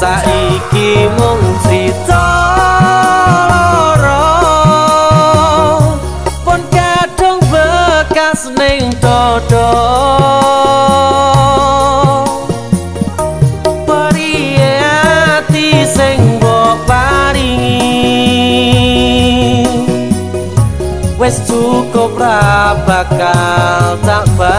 saiki mung cita pun kadung bekas ning dodo Wes cukup ra bakal tak ba